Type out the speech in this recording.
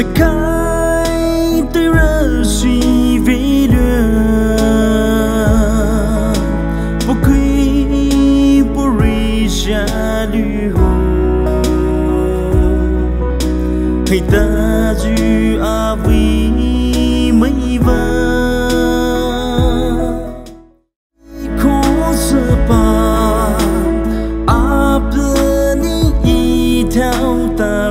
离开的热血飞掠，不归不瑞下绿红，黑大举阿威美文，空色吧，阿不你一条大